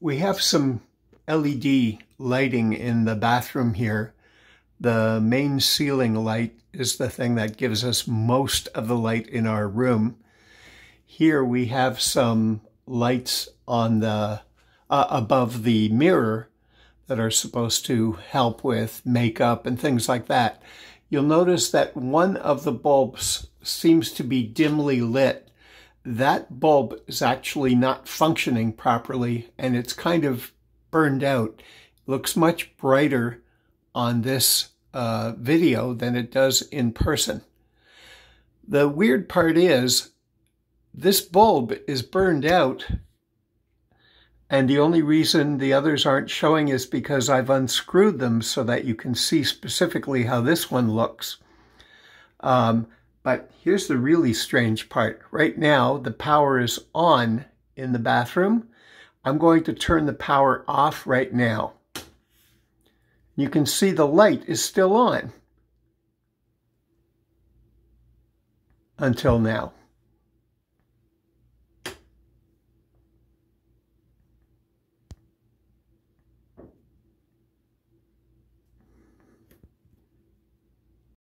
We have some LED lighting in the bathroom here. The main ceiling light is the thing that gives us most of the light in our room. Here we have some lights on the uh, above the mirror that are supposed to help with makeup and things like that. You'll notice that one of the bulbs seems to be dimly lit. That bulb is actually not functioning properly and it's kind of burned out. It looks much brighter on this uh, video than it does in person. The weird part is this bulb is burned out and the only reason the others aren't showing is because I've unscrewed them so that you can see specifically how this one looks. Um, but here's the really strange part. Right now, the power is on in the bathroom. I'm going to turn the power off right now. You can see the light is still on until now.